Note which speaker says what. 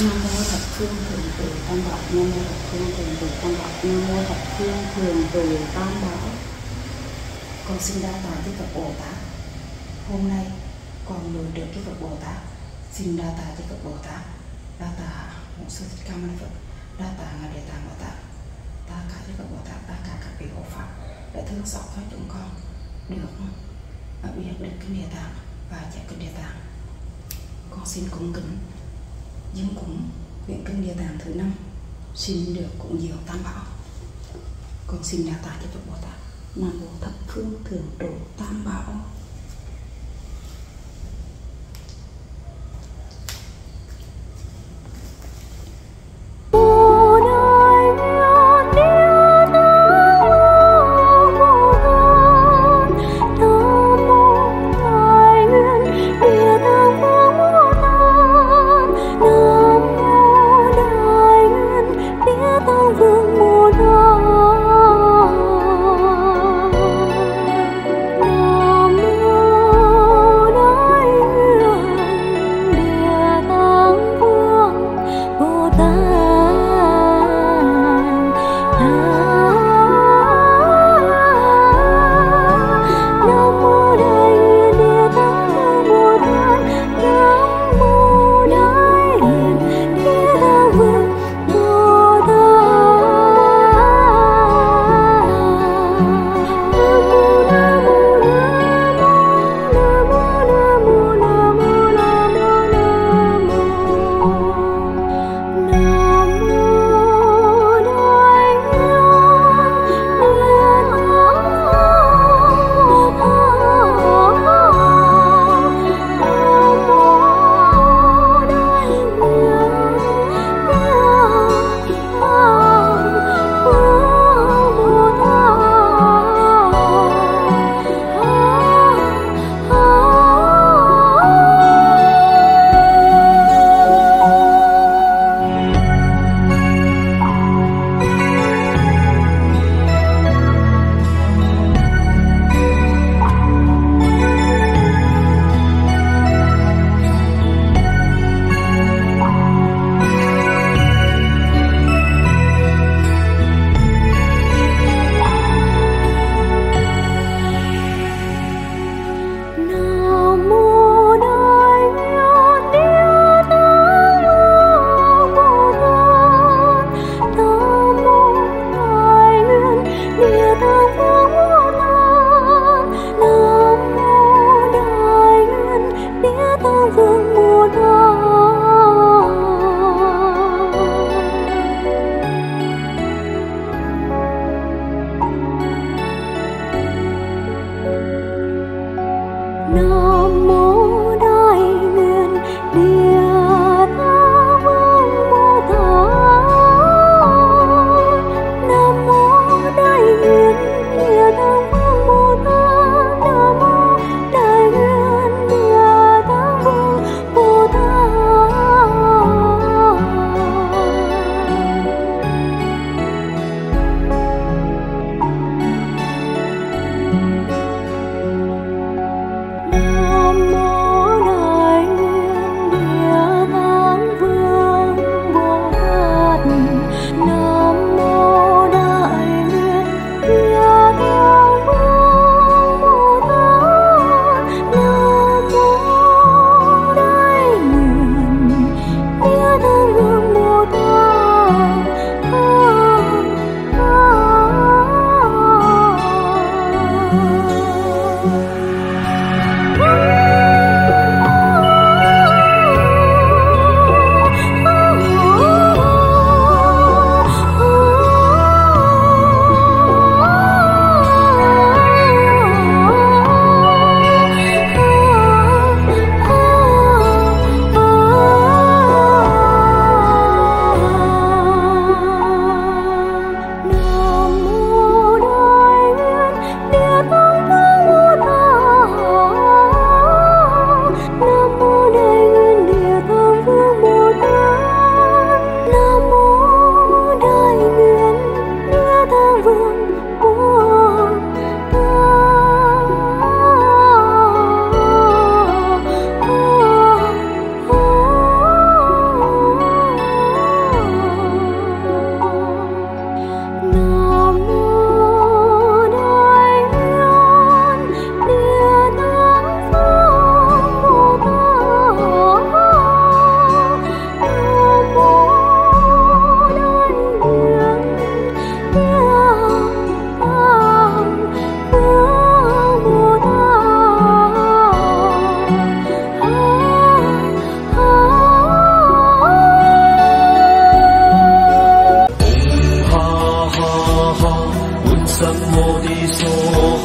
Speaker 1: mô thập phương thường trụ tam bảo nam mô thập phương thường trụ tam bảo nam mô thập phương thường trụ tam bảo con xin đa tạ với Phật Bồ Tát hôm nay con lừa được cái Phật Bồ Tát xin đa tạ với Phật Bồ Tát đa tạ một sư thích ca mâu ni Phật đa tạ ngài đề Tạng Bồ Tát đa cả với Phật Bồ Tát đa cả các vị hộ pháp đã thương xót cho chúng con được biết được cái địa tạng và giải cái địa tạng con xin cung kính dương cúng nguyện cưng địa tạng thứ năm xin được cũng nhiều tam bảo con xin đa tạ cho Phật Bồ Tát. Nam mô thập phương thượng Độ tam bảo 当风落。什么的说？